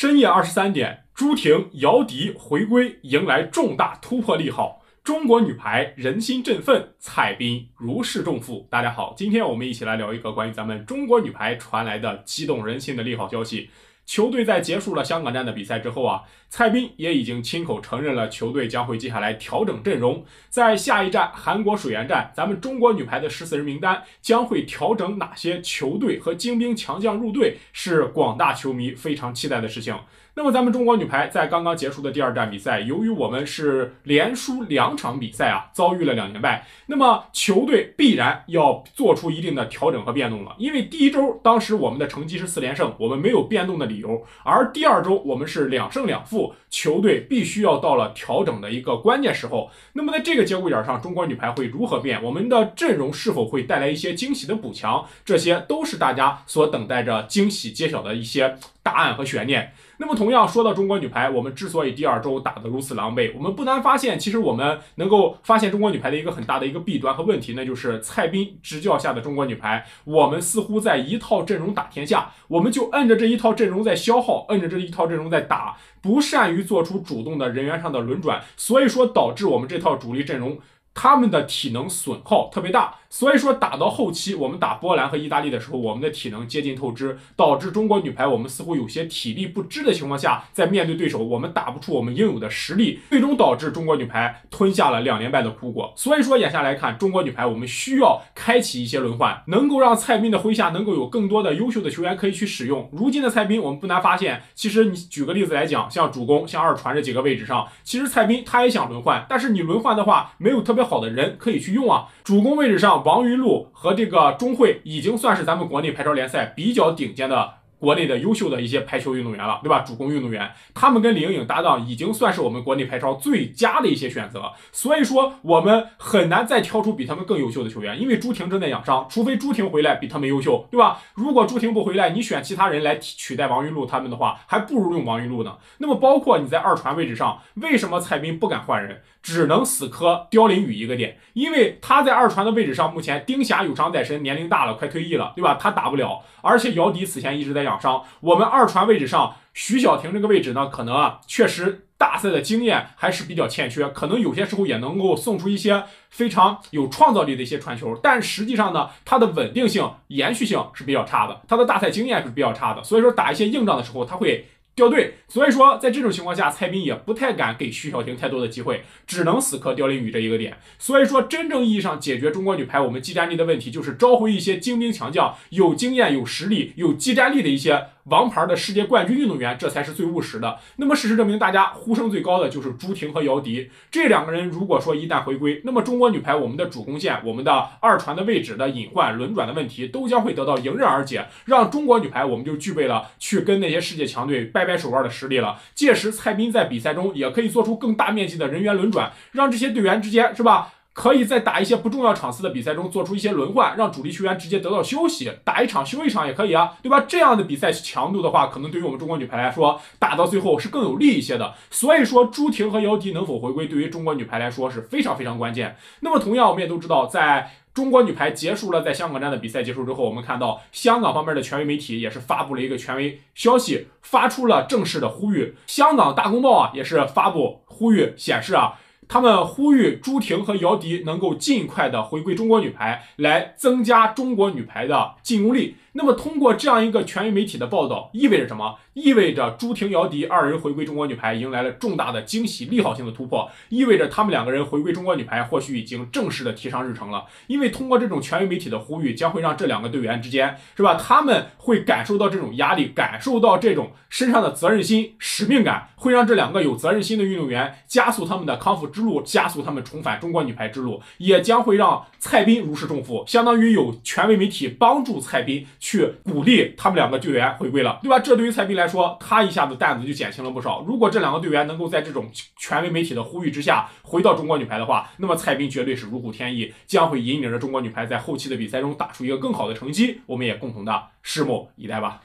深夜二十三点，朱婷、姚笛回归，迎来重大突破利好。中国女排人心振奋，蔡斌如释重负。大家好，今天我们一起来聊一个关于咱们中国女排传来的激动人心的利好消息。球队在结束了香港站的比赛之后啊，蔡斌也已经亲口承认了，球队将会接下来调整阵容。在下一站韩国水源站，咱们中国女排的十四人名单将会调整哪些球队和精兵强将入队，是广大球迷非常期待的事情。那么咱们中国女排在刚刚结束的第二站比赛，由于我们是连输两场比赛啊，遭遇了两连败，那么球队必然要做出一定的调整和变动了。因为第一周当时我们的成绩是四连胜，我们没有变动的理由，而第二周我们是两胜两负，球队必须要到了调整的一个关键时候。那么在这个节骨眼上，中国女排会如何变？我们的阵容是否会带来一些惊喜的补强？这些都是大家所等待着惊喜揭晓的一些答案和悬念。那么，同样说到中国女排，我们之所以第二周打得如此狼狈，我们不难发现，其实我们能够发现中国女排的一个很大的一个弊端和问题，那就是蔡斌执教下的中国女排，我们似乎在一套阵容打天下，我们就摁着这一套阵容在消耗，摁着这一套阵容在打，不善于做出主动的人员上的轮转，所以说导致我们这套主力阵容他们的体能损耗特别大。所以说，打到后期，我们打波兰和意大利的时候，我们的体能接近透支，导致中国女排我们似乎有些体力不支的情况下，在面对对手，我们打不出我们应有的实力，最终导致中国女排吞下了两连败的苦果。所以说，眼下来看，中国女排我们需要开启一些轮换，能够让蔡斌的麾下能够有更多的优秀的球员可以去使用。如今的蔡斌，我们不难发现，其实你举个例子来讲，像主攻、像二传这几个位置上，其实蔡斌他也想轮换，但是你轮换的话，没有特别好的人可以去用啊。主攻位置上。王云璐和这个钟慧已经算是咱们国内排超联赛比较顶尖的。国内的优秀的一些排球运动员了，对吧？主攻运动员，他们跟李盈莹搭档，已经算是我们国内排超最佳的一些选择。所以说，我们很难再挑出比他们更优秀的球员，因为朱婷正在养伤，除非朱婷回来比他们优秀，对吧？如果朱婷不回来，你选其他人来取代王云璐他们的话，还不如用王云璐呢。那么，包括你在二传位置上，为什么蔡斌不敢换人，只能死磕刁林宇一个点？因为他在二传的位置上，目前丁霞有伤在身，年龄大了，快退役了，对吧？他打不了，而且姚笛此前一直在。养伤，我们二传位置上，徐小婷这个位置呢，可能啊，确实大赛的经验还是比较欠缺，可能有些时候也能够送出一些非常有创造力的一些传球，但实际上呢，它的稳定性、延续性是比较差的，它的大赛经验是比较差的，所以说打一些硬仗的时候，他会。掉队，所以说在这种情况下，蔡斌也不太敢给徐小婷太多的机会，只能死磕刁琳宇这一个点。所以说，真正意义上解决中国女排我们技战力的问题，就是召回一些精兵强将，有经验、有实力、有技战力的一些。王牌的世界冠军运动员，这才是最务实的。那么事实证明，大家呼声最高的就是朱婷和姚笛这两个人。如果说一旦回归，那么中国女排我们的主攻线、我们的二传的位置的隐患、轮转的问题，都将会得到迎刃而解，让中国女排我们就具备了去跟那些世界强队掰掰手腕的实力了。届时，蔡斌在比赛中也可以做出更大面积的人员轮转，让这些队员之间是吧？可以在打一些不重要场次的比赛中做出一些轮换，让主力球员直接得到休息，打一场休一场也可以啊，对吧？这样的比赛强度的话，可能对于我们中国女排来说，打到最后是更有利一些的。所以说，朱婷和姚笛能否回归，对于中国女排来说是非常非常关键。那么，同样我们也都知道，在中国女排结束了在香港站的比赛结束之后，我们看到香港方面的权威媒体也是发布了一个权威消息，发出了正式的呼吁。香港大公报啊，也是发布呼吁，显示啊。他们呼吁朱婷和姚笛能够尽快的回归中国女排，来增加中国女排的进攻力。那么，通过这样一个权威媒体的报道，意味着什么？意味着朱婷、姚笛二人回归中国女排，迎来了重大的惊喜、利好性的突破。意味着他们两个人回归中国女排，或许已经正式的提上日程了。因为通过这种权威媒体的呼吁，将会让这两个队员之间，是吧？他们会感受到这种压力，感受到这种身上的责任心、使命感，会让这两个有责任心的运动员加速他们的康复之路，加速他们重返中国女排之路，也将会让蔡斌如释重负，相当于有权威媒体帮助蔡斌。去鼓励他们两个队员回归了，对吧？这对于蔡斌来说，他一下子担子就减轻了不少。如果这两个队员能够在这种权威媒体的呼吁之下回到中国女排的话，那么蔡斌绝对是如虎添翼，将会引领着中国女排在后期的比赛中打出一个更好的成绩。我们也共同的拭目以待吧。